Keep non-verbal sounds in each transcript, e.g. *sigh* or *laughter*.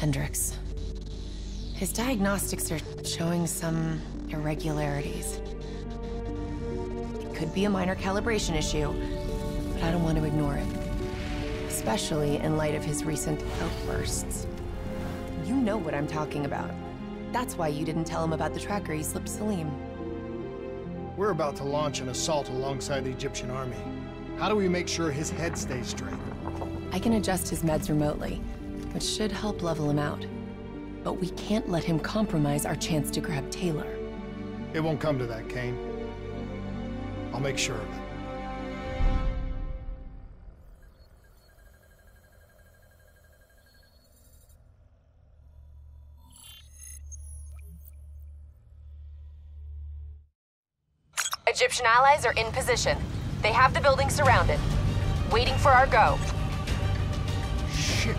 Hendricks. His diagnostics are showing some irregularities. It could be a minor calibration issue, but I don't want to ignore it. Especially in light of his recent outbursts. You know what I'm talking about. That's why you didn't tell him about the tracker he slipped Salim. We're about to launch an assault alongside the Egyptian army. How do we make sure his head stays straight? I can adjust his meds remotely, which should help level him out. But we can't let him compromise our chance to grab Taylor. It won't come to that, Kane. I'll make sure of it. Egyptian allies are in position. They have the building surrounded. Waiting for our go. Shit.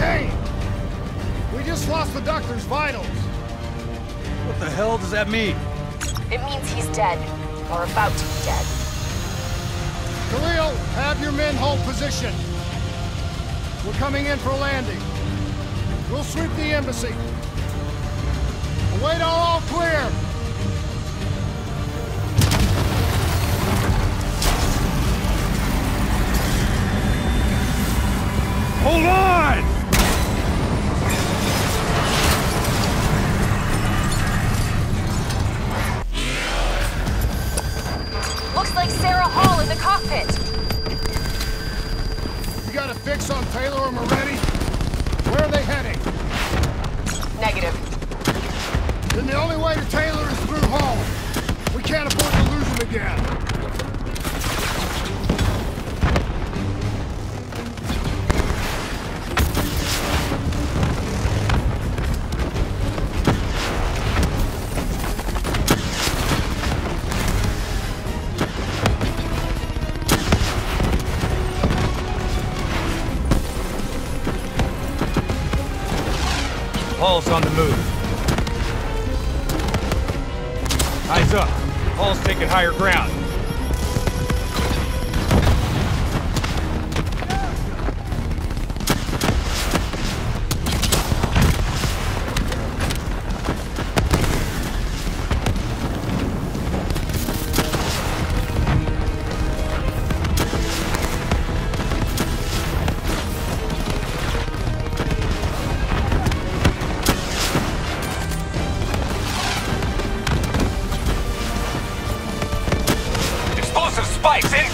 Kane! We just lost the doctor's vitals. What the hell does that mean? It means he's dead. Or about to be dead. Khalil, have your men hold position. We're coming in for landing. We'll sweep the embassy. Await all, all clear.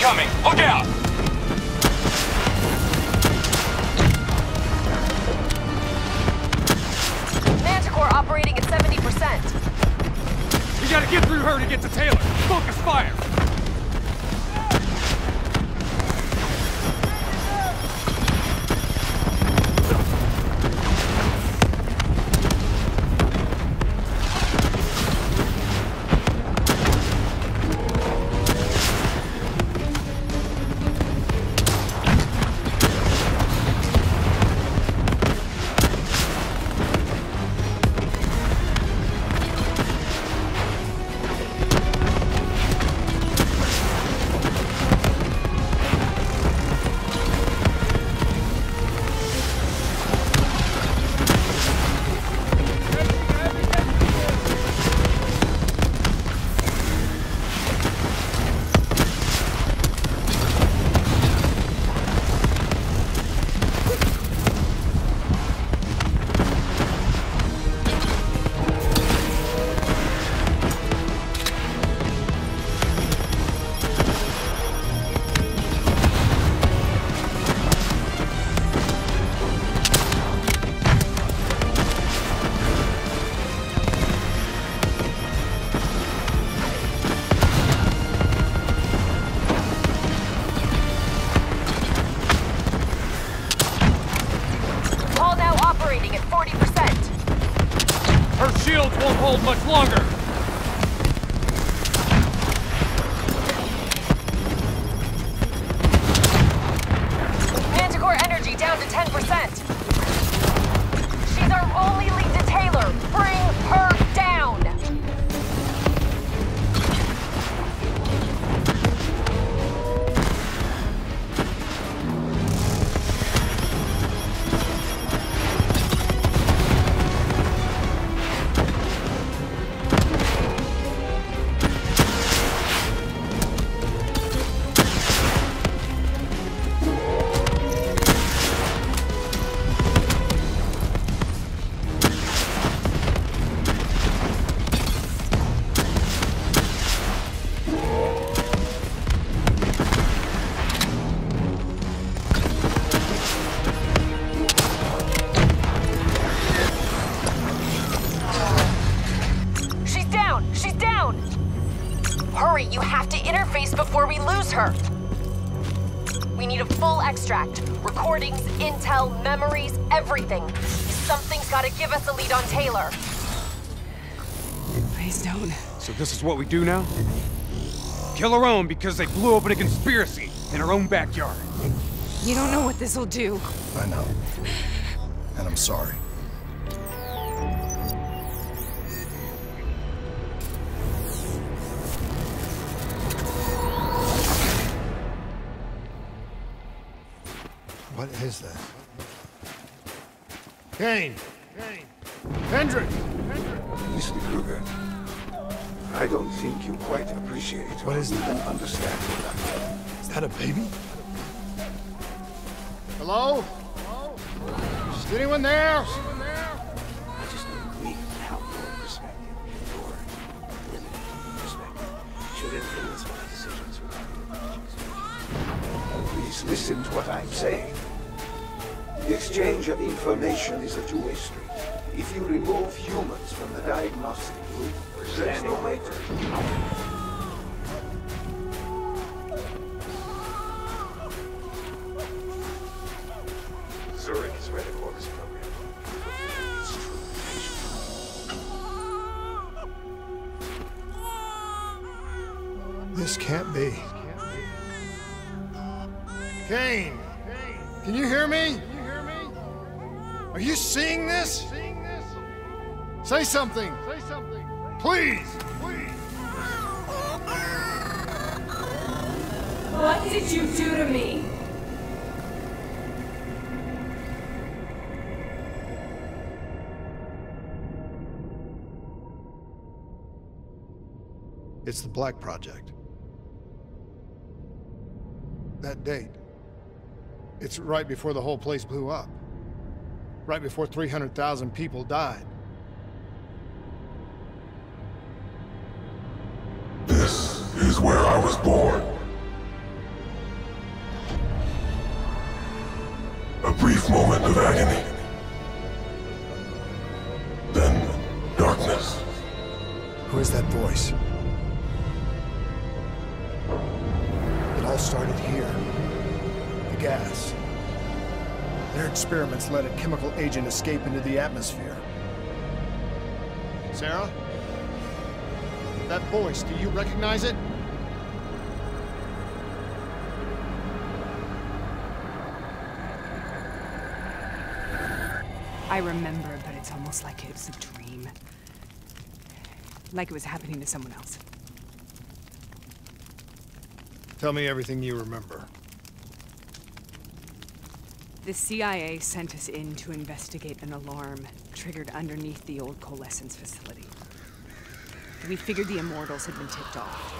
Incoming! Look out! Manticore operating at 70%. We gotta get through her to get to Taylor. Focus fire! Everything. Something's gotta give us a lead on Taylor. Please don't. So this is what we do now? Kill our own because they blew open a conspiracy in our own backyard. You don't know what this'll do. I know. And I'm sorry. What is that? Kane! Kane! Hendrik! Mr. Krueger, I don't think you quite appreciate What is or that? even understand that. Is that a baby? Hello? Hello? Is anyone there? I just need me help your perspective. Your limited perspective. Should influence my decisions Please listen to what I'm saying. The exchange of information is a two-way street. If you remove humans from the diagnostic group, there's no way to... Zurich is where the Corvus program its true potential. This can't be. Kane! Can you hear me? Are you seeing this? Say something! Say something! Please! Please! What did you do to me? It's the Black Project. That date. It's right before the whole place blew up. Right before 300,000 people died. This is where I was born. A brief moment of agony. Then darkness. Who is that voice? It all started here. The gas. Their experiments let a chemical agent escape into the atmosphere. Sarah? That voice, do you recognize it? I remember, but it's almost like it was a dream. Like it was happening to someone else. Tell me everything you remember. The CIA sent us in to investigate an alarm triggered underneath the old coalescence facility. We figured the Immortals had been tipped off.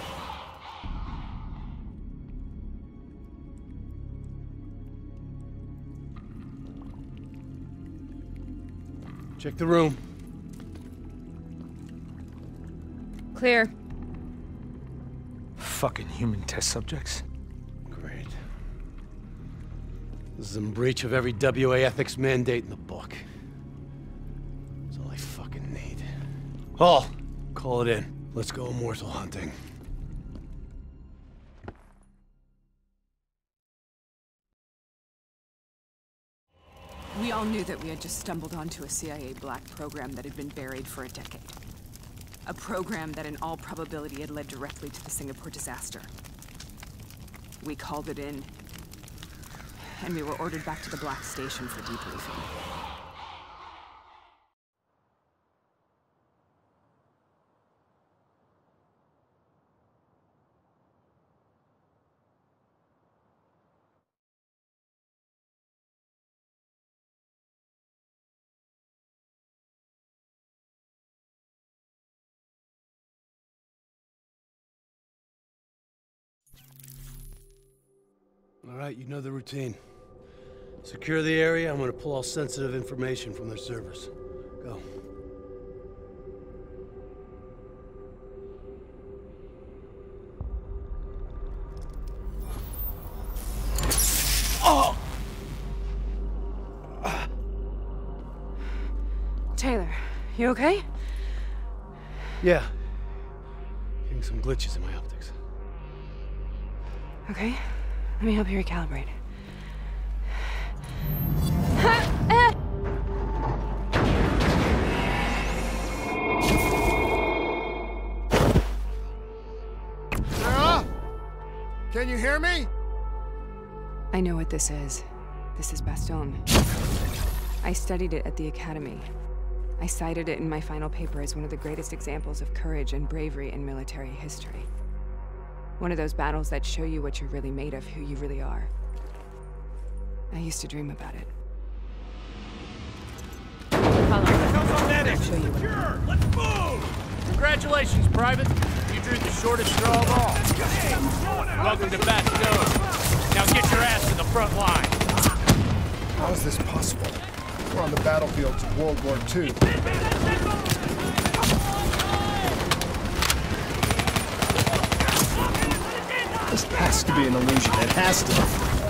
Check the room. Clear. Fucking human test subjects. This is in breach of every WA ethics mandate in the book. That's all I fucking need. Hall, call it in. Let's go immortal hunting. We all knew that we had just stumbled onto a CIA black program that had been buried for a decade. A program that in all probability had led directly to the Singapore disaster. We called it in, and we were ordered back to the Black Station for debriefing. All right, you know the routine. Secure the area. I'm gonna pull all sensitive information from their servers. Go. Oh. Taylor, you okay? Yeah. Getting some glitches in my optics. Okay, let me help you recalibrate. Sarah? Can you hear me? I know what this is. This is Bastogne. I studied it at the Academy. I cited it in my final paper as one of the greatest examples of courage and bravery in military history. One of those battles that show you what you're really made of, who you really are. I used to dream about it. Follow me. I'll show you Congratulations, Private. You drew the shortest straw of all. Welcome to Bastogne. Now get your ass to the front line. How is this possible? We're on the battlefields of World War II. This has to be an illusion. It has to.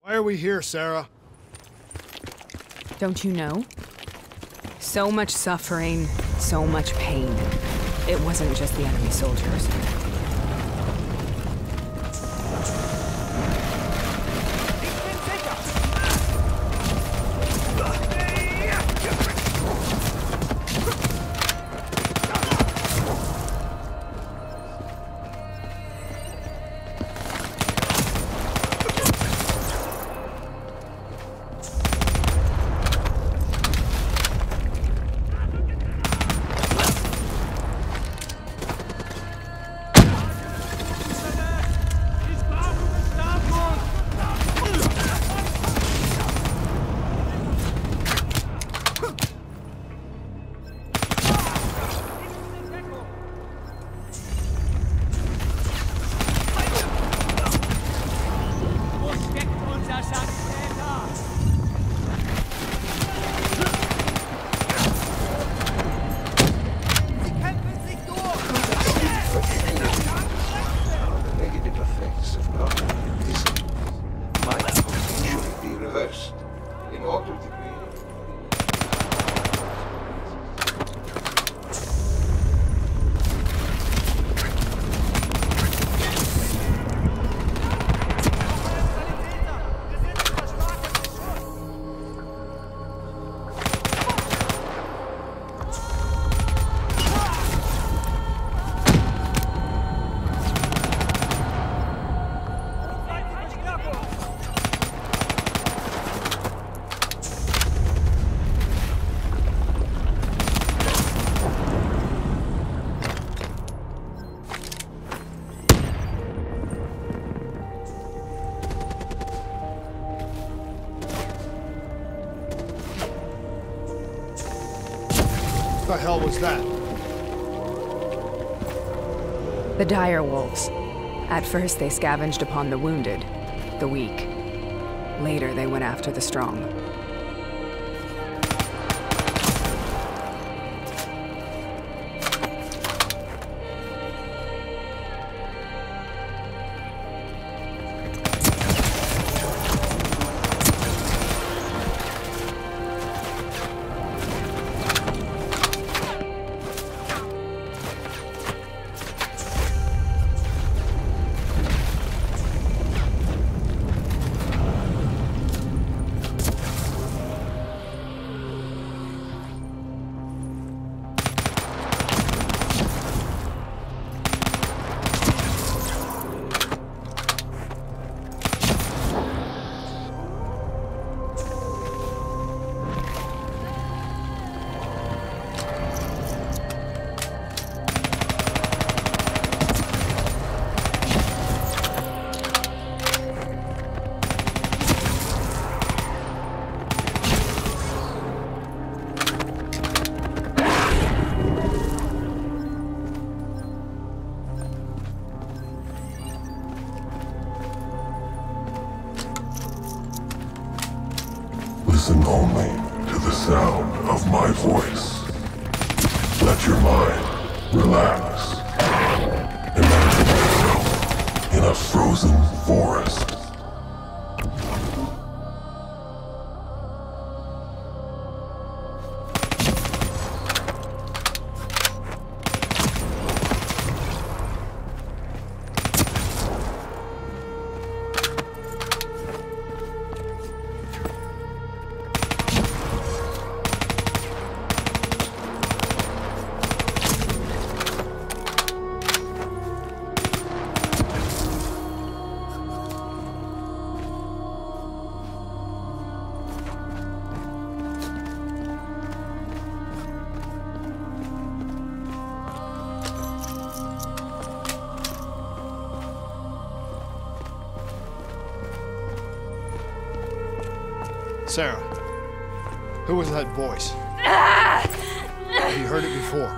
Why are we here, Sarah? Don't you know? So much suffering, so much pain. It wasn't just the enemy soldiers. Hell was that? The dire wolves. At first, they scavenged upon the wounded, the weak. Later, they went after the strong. Sarah, who was that voice? Have you heard it before?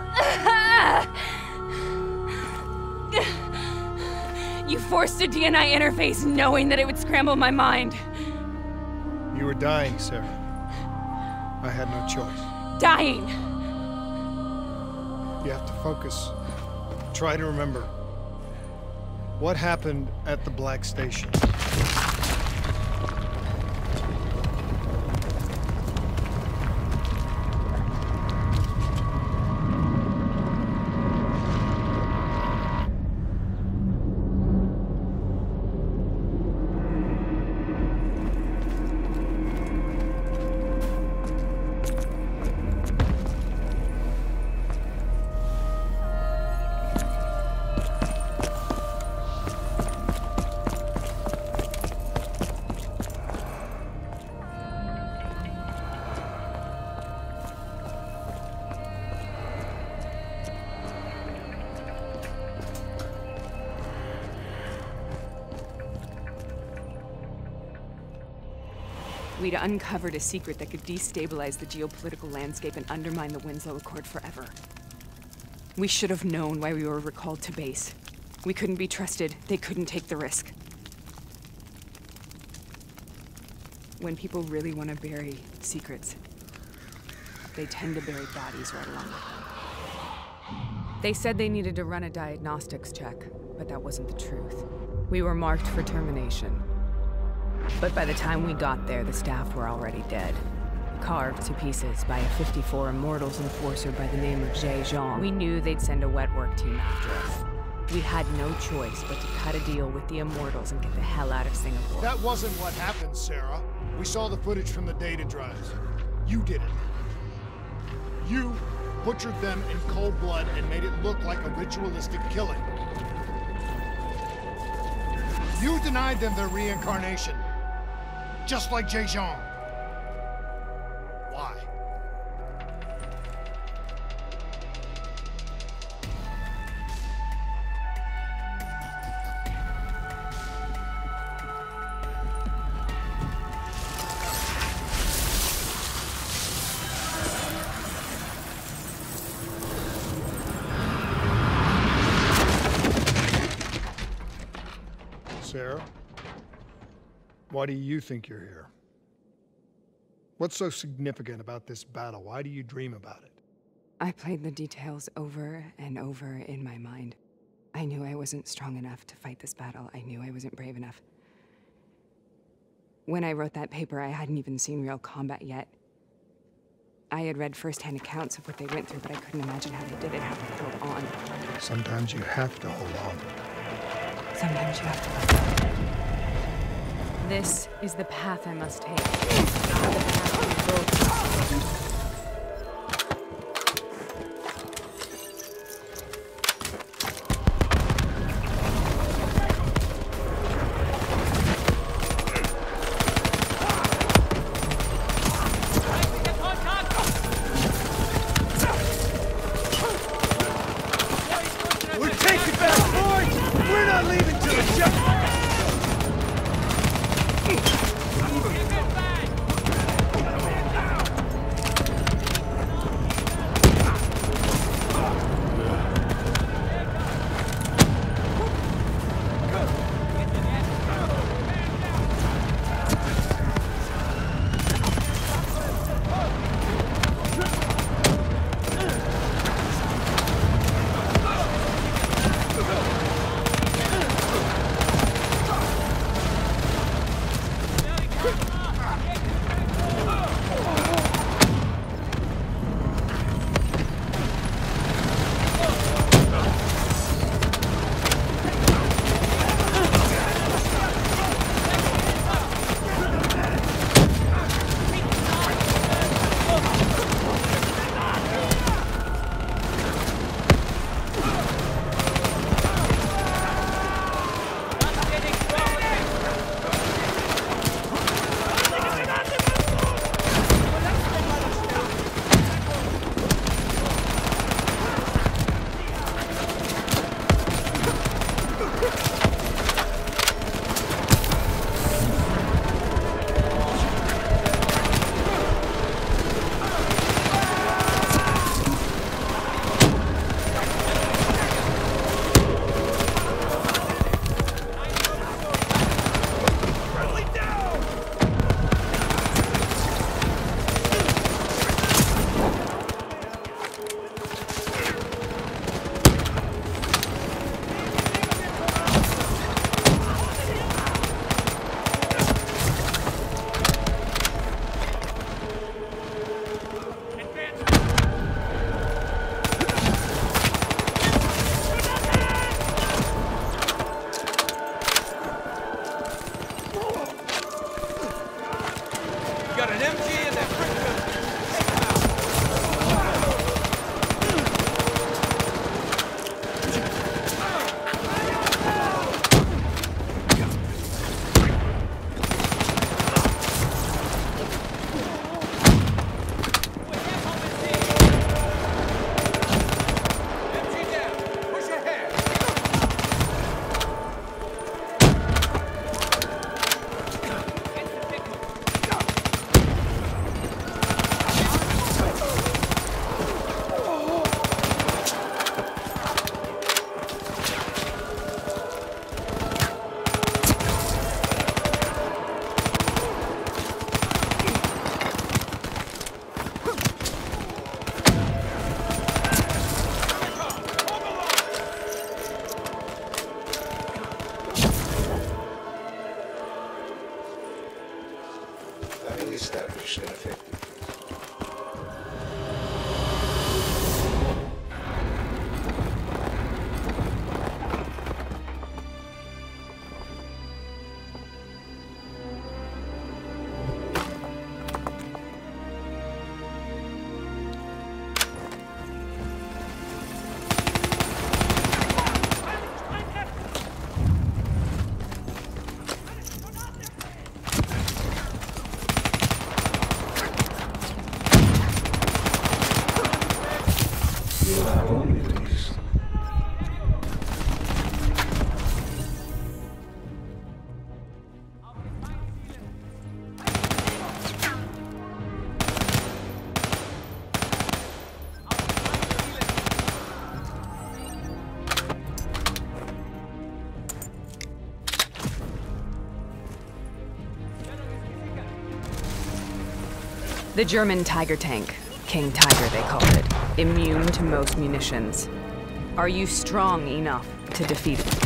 You forced a DNI interface knowing that it would scramble my mind. You were dying, Sarah. I had no choice. Dying. You have to focus. Try to remember. What happened at the Black Station? We'd uncovered a secret that could destabilize the geopolitical landscape and undermine the Winslow Accord forever. We should have known why we were recalled to base. We couldn't be trusted. They couldn't take the risk. When people really want to bury secrets, they tend to bury bodies right along with them. They said they needed to run a diagnostics check, but that wasn't the truth. We were marked for termination. But by the time we got there, the staff were already dead. Carved to pieces by a 54 Immortals enforcer by the name of Jay Zhang. We knew they'd send a wet work team after us. We had no choice but to cut a deal with the Immortals and get the hell out of Singapore. That wasn't what happened, Sarah. We saw the footage from the data drives. You did it. You butchered them in cold blood and made it look like a ritualistic killing. You denied them their reincarnation. Just like Jay Zhang. Why do you think you're here? What's so significant about this battle? Why do you dream about it? I played the details over and over in my mind. I knew I wasn't strong enough to fight this battle. I knew I wasn't brave enough. When I wrote that paper, I hadn't even seen real combat yet. I had read firsthand accounts of what they went through, but I couldn't imagine how they did it, how they held on. Sometimes you have to hold on. Sometimes you have to. This is the path I must take. The German Tiger tank. King Tiger, they called it. Immune to most munitions. Are you strong enough to defeat it?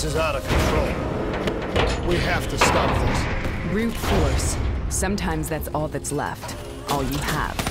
This is out of control. We have to stop this. Brute force. Sometimes that's all that's left. All you have.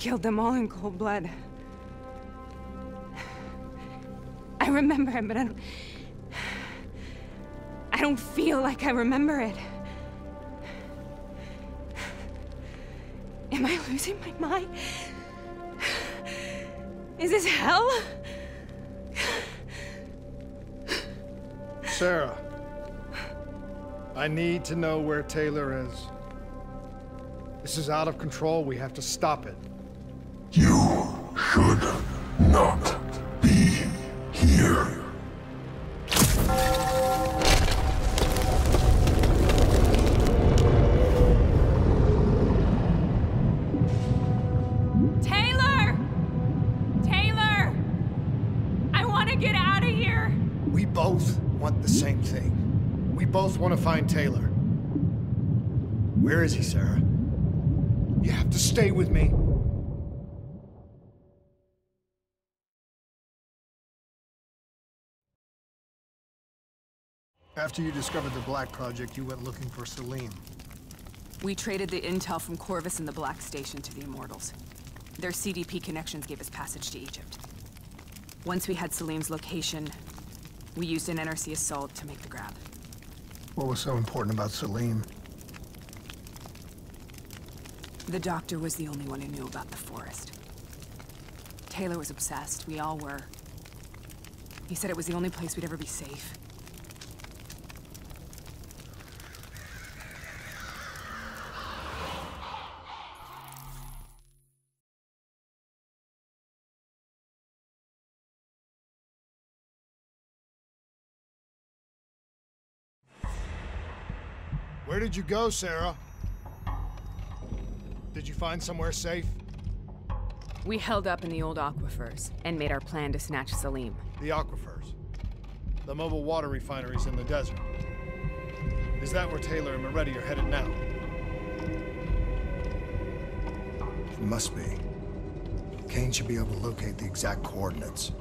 Killed them all in cold blood. I remember it, but I don't. I don't feel like I remember it. Am I losing my mind? Is this hell? Sarah. I need to know where Taylor is. This is out of control. We have to stop it. You After you discovered the Black Project, you went looking for Salim. We traded the intel from Corvus and the Black Station to the Immortals. Their CDP connections gave us passage to Egypt. Once we had Salim's location, we used an NRC assault to make the grab. What was so important about Salim? The doctor was the only one who knew about the forest. Taylor was obsessed. We all were. He said it was the only place we'd ever be safe. Where did you go, Sarah? Did you find somewhere safe? We held up in the old aquifers and made our plan to snatch Salim. The aquifers. The mobile water refineries in the desert. Is that where Taylor and Maretti are headed now? It must be. Kane should be able to locate the exact coordinates.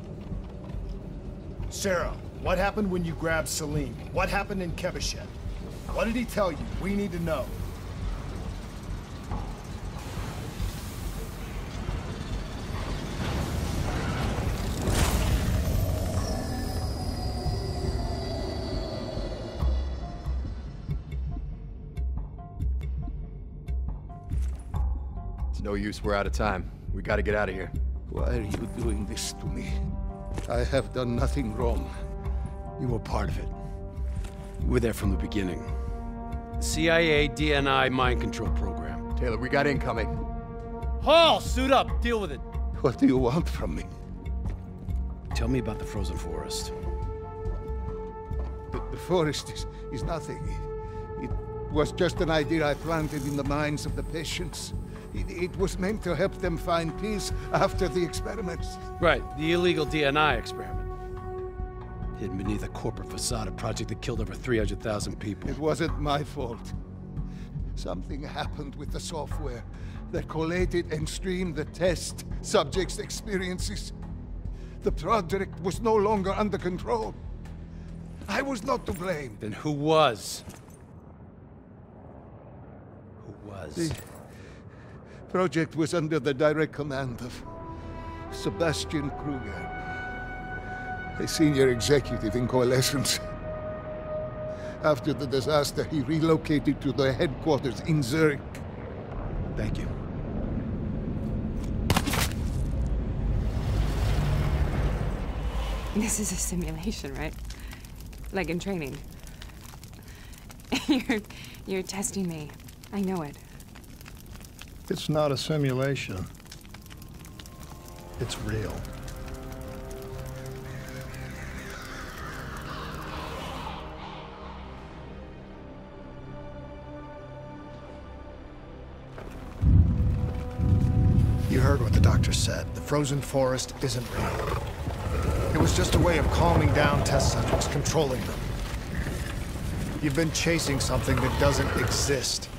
Sarah, what happened when you grabbed Salim? What happened in Kevashet? What did he tell you? We need to know. It's no use, we're out of time. We gotta get out of here. Why are you doing this to me? I have done nothing wrong. You were part of it. You were there from the beginning. The CIA DNI mind control program. Taylor, we got incoming. Hall, suit up. Deal with it. What do you want from me? Tell me about the frozen forest. The, the forest is, is nothing. It, it was just an idea I planted in the minds of the patients. It, it was meant to help them find peace after the experiments. Right, the illegal DNI experiment. Hidden beneath a corporate facade, a project that killed over 300,000 people. It wasn't my fault. Something happened with the software that collated and streamed the test subjects' experiences. The project was no longer under control. I was not to blame. Then who was? Who was? The project was under the direct command of Sebastian Krueger, a senior executive in Coalescence. After the disaster, he relocated to the headquarters in Zurich. Thank you. This is a simulation, right? Like in training. *laughs* you're, you're testing me. I know it. It's not a simulation. It's real. Heard what the doctor said. The frozen forest isn't real. It was just a way of calming down test subjects, controlling them. You've been chasing something that doesn't exist.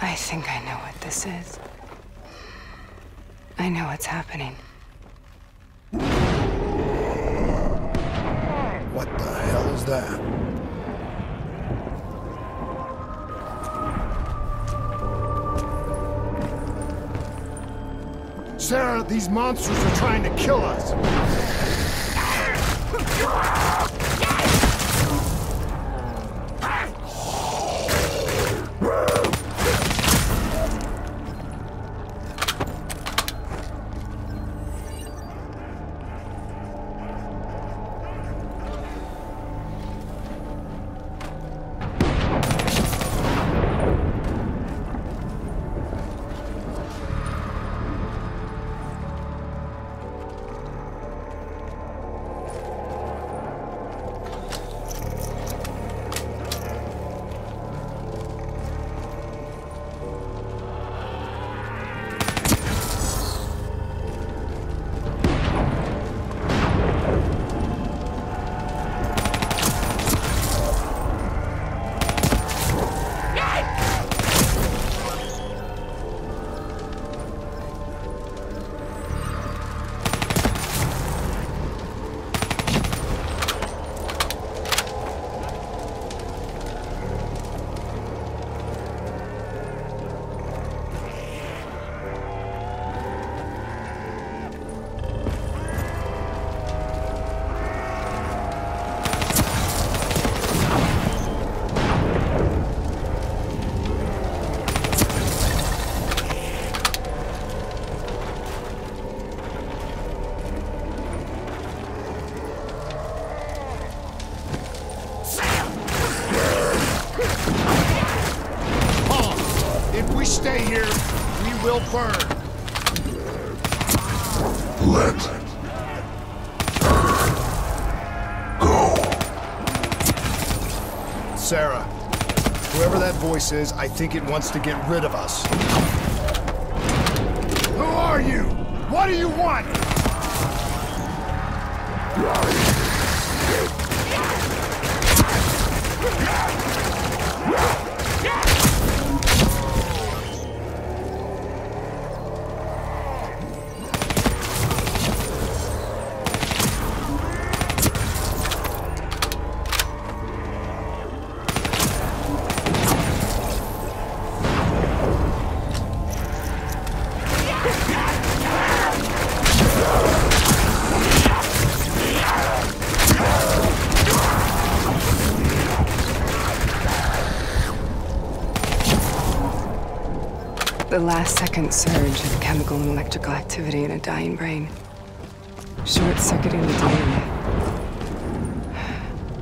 I think I know what this is. I know what's happening. What the hell is that? Sarah, these monsters are trying to kill us. I think it wants to get rid of us. The last second surge of chemical and electrical activity in a dying brain. Short-circuiting the DNI.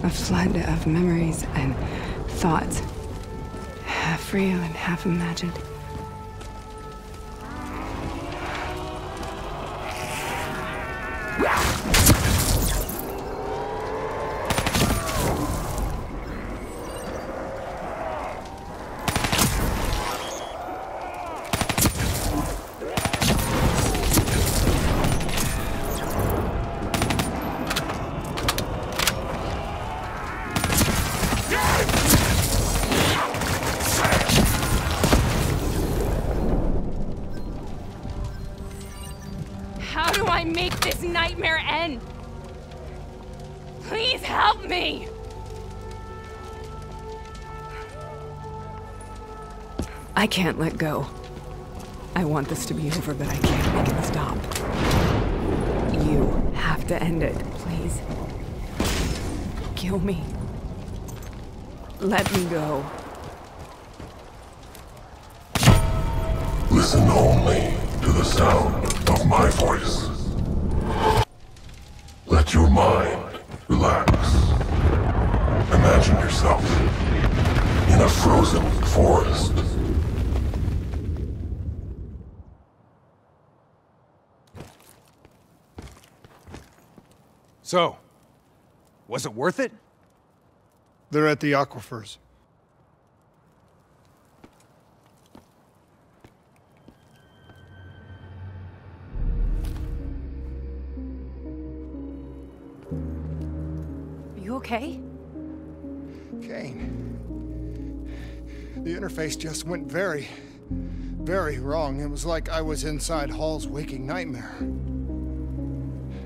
A flood of memories and thoughts. Half real and half imagined. Can't let go. I want this to be over, but I can't make it stop. You have to end it, please. Kill me. Let me go. Listen only to the sound of my voice. Let your mind relax. Imagine yourself in a frozen forest. So, was it worth it? They're at the aquifers. Are you okay? Kane. The interface just went very, very wrong. It was like I was inside Hall's waking nightmare.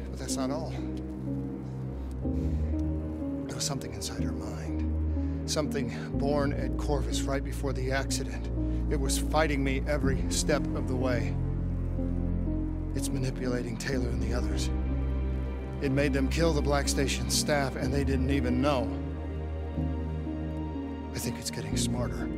But that's not all. Something inside her mind. Something born at Corvus right before the accident. It was fighting me every step of the way. It's manipulating Taylor and the others. It made them kill the Black Station staff, and they didn't even know. I think it's getting smarter.